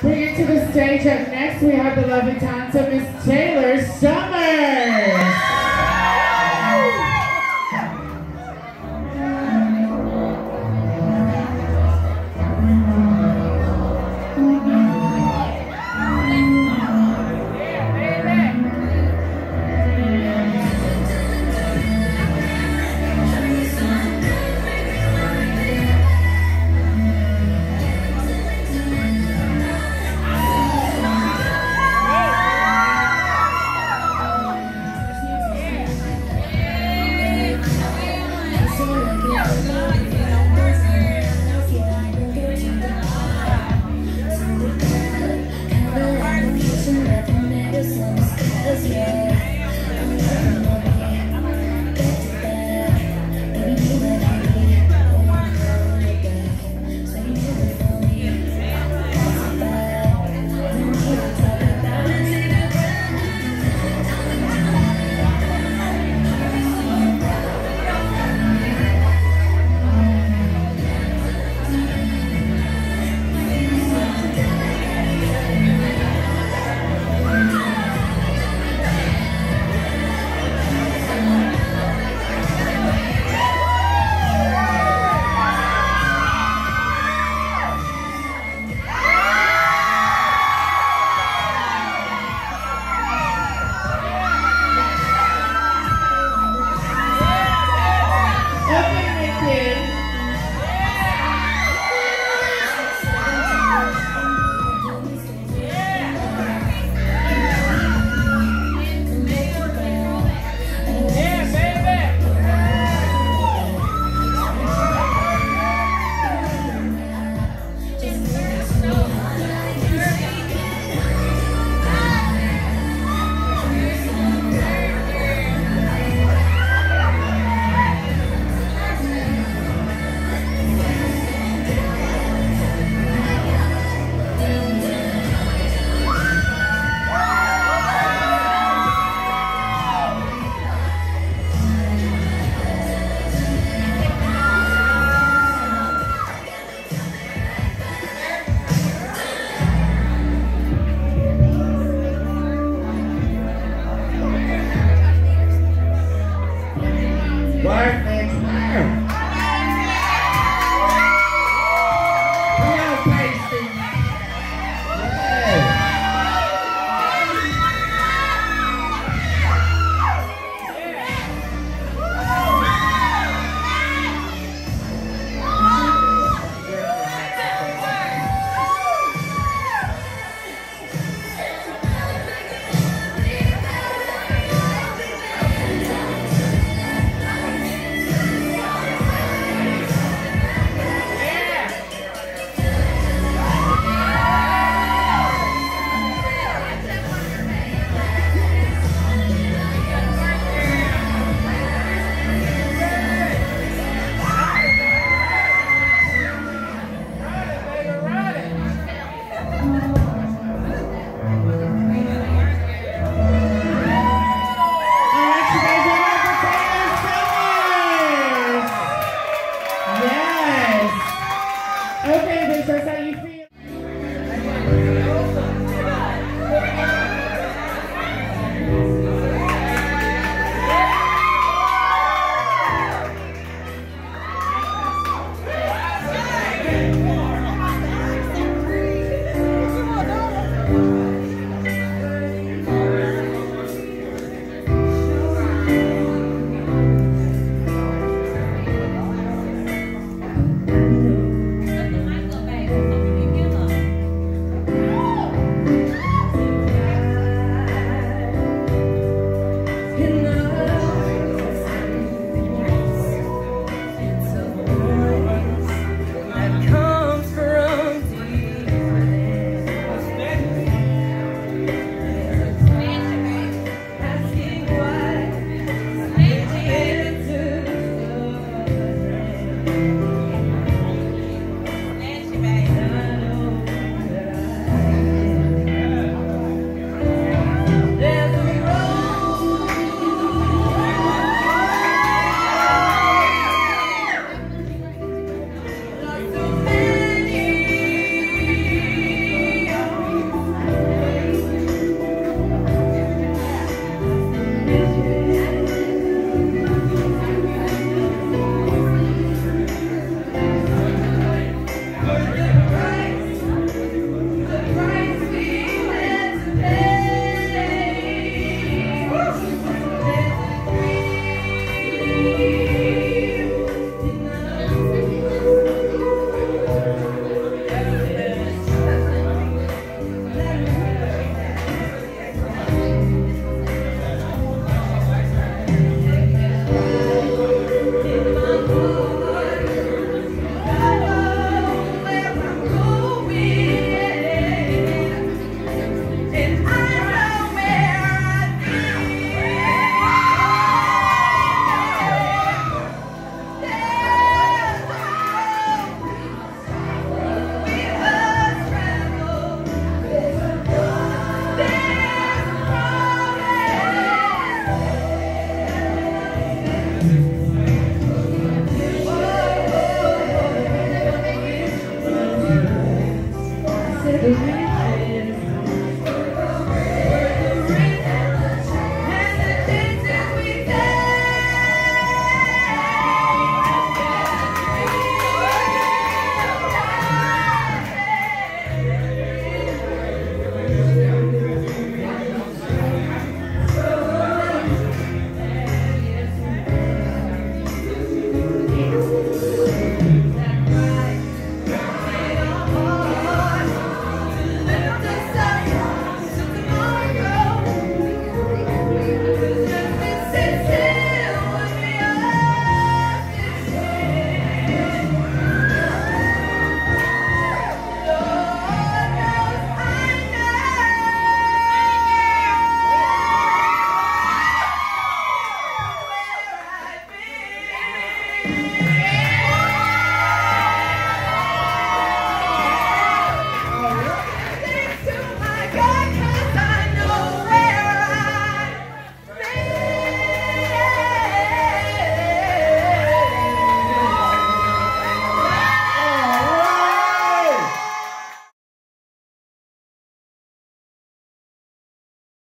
Bring it to the stage. Up next, we have the lovely talent of Miss Taylor Summers. Right? Amen.